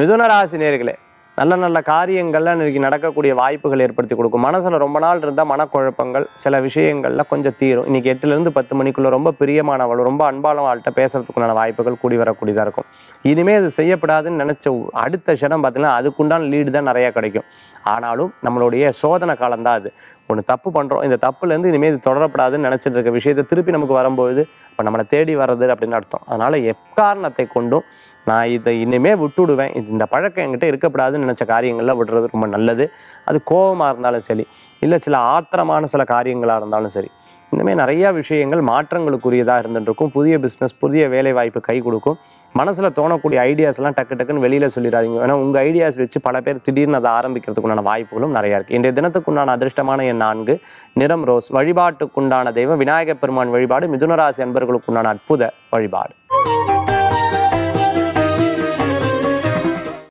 மிதுன ராசி நேர்களே நல்ல நல்ல காரியங்கள்லாம் இன்னைக்கு நடக்கக்கூடிய வாய்ப்புகள் ஏற்படுத்தி கொடுக்கும். மனசில் ரொம்ப நாள் இருந்தால் மனக்குழப்பங்கள் சில விஷயங்களில் கொஞ்சம் தீரும். இன்றைக்கி எட்டுலேருந்து பத்து மணிக்குள்ளே ரொம்ப பிரியமானவள் ரொம்ப அன்பான வாழ்கிட்ட பேசுறதுக்குண்டான வாய்ப்புகள் கூடி வரக்கூடியதாக இருக்கும். இனிமேல் அது செய்யப்படாதுன்னு நினச்ச அடுத்த க்ஷணம் பார்த்திங்கன்னா அதுக்குண்டான லீடு தான் நிறையா கிடைக்கும். ஆனாலும் நம்மளுடைய சோதனை காலம் தான் அது. ஒன்று தப்பு பண்ணுறோம் இந்த தப்புலேருந்து இனிமேல் இது தொடரப்படாதுன்னு நினச்சிட்டு இருக்க விஷயத்தை திருப்பி நமக்கு வரும்போது இப்போ நம்மளை தேடி வர்றது அப்படின்னு அர்த்தம். அதனால் எக்காரணத்தை கொண்டும் நான் இதை இனிமே விட்டுடுவேன். இந்த பழக்கம் என்கிட்ட இருக்கக்கூடாதுன்னு நினச்ச காரியங்கள்லாம் விடுறது ரொம்ப நல்லது. அது கோபமாக இருந்தாலும் சரி இல்லை சில ஆத்திரமான சில காரியங்களாக இருந்தாலும் சரி. இந்தமாதிரி நிறையா விஷயங்கள் மாற்றங்களுக்குரியதாக இருந்துருக்கும் புதிய பிஸ்னஸ் புதிய வேலை வாய்ப்பு கை கொடுக்கும். மனசில் தோணக்கூடிய ஐடியாஸ்லாம் டக்கு டக்குன்னு வெளியில் சொல்லிடாதீங்க. ஏன்னா உங்கள் ஐடியாஸ் வச்சு பல பேர் திடீர்னு அதை ஆரம்பிக்கிறதுக்குண்டான வாய்ப்புகளும் நிறையா இருக்குது இன்றைய தினத்துக்குண்டான அதிர்ஷ்டமான என் நான்கு நிறம் ரோஸ். வழிபாட்டுக்குண்டான தெய்வம் விநாயகப் பெருமான் வழிபாடு மிதுனராசி அன்பர்களுக்குண்டான அற்புத வழிபாடு.